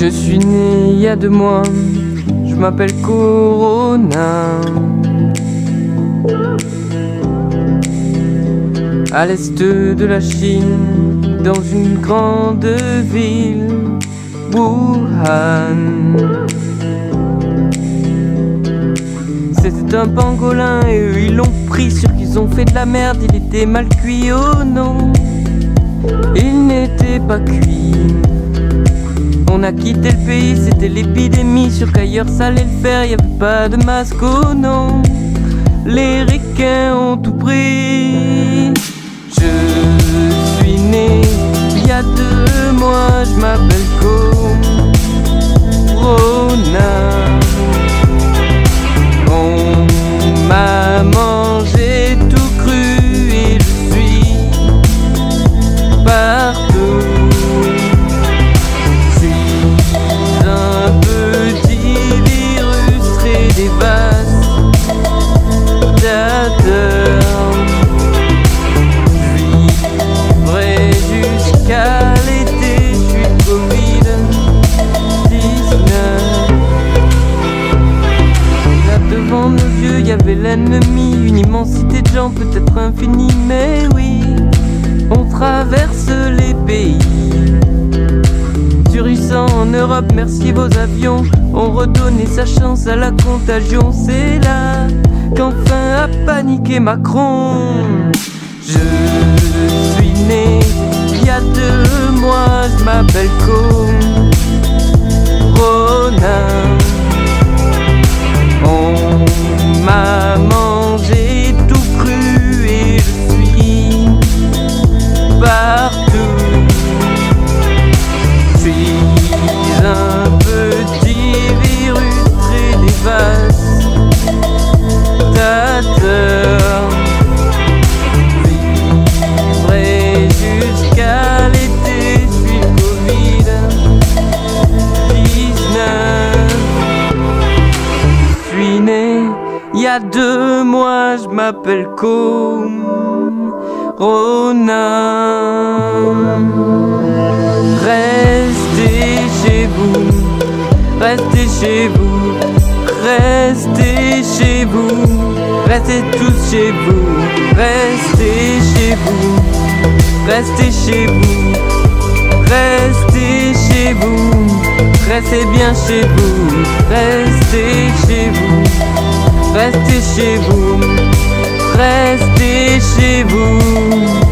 Je suis né il y a deux mois, je m'appelle Corona. À l'est de la Chine, dans une grande ville, Wuhan. C'était un pangolin et eux ils l'ont pris, sur qu'ils ont fait de la merde, il était mal cuit, oh non, il n'était pas cuit. On a quitté le pays, c'était l'épidémie, sûr qu'ailleurs ça allait le faire, y avait pas de masque, oh non, les ricains ont tout pris. Y avait l'ennemi, une immensité de gens, peut-être infinie, mais oui, on traverse les pays. Surissant en Europe, merci vos avions, ont redonné sa chance à la contagion. C'est là qu'enfin a paniqué Macron. Je suis né il y a deux mois, je m'appelle Corona. Deux mois, je m'appelle Corona. Restez chez vous, restez chez vous, restez chez vous, restez tous chez vous, restez chez vous, restez chez vous, restez chez vous, restez bien chez vous, restez chez vous, chez vous, restez chez vous.